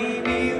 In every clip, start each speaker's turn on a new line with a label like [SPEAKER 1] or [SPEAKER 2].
[SPEAKER 1] baby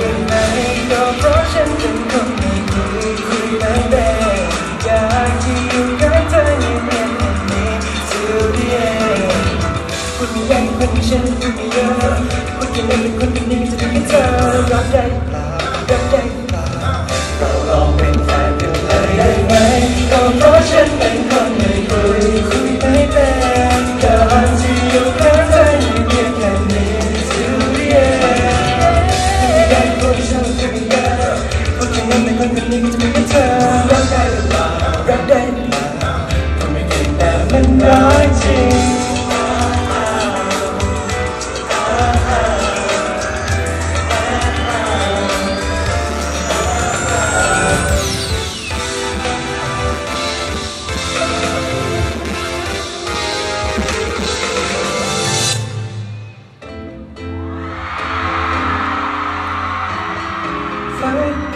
[SPEAKER 1] กันไหนก็เพราะฉันเป็นคนไม่คุยคุยได้แต่อยากที่อยู่กับเธอในเมืองนี้สุดเดียคุณยังคุณฉันคุณเยอะคุณยังเป็นคน Amen.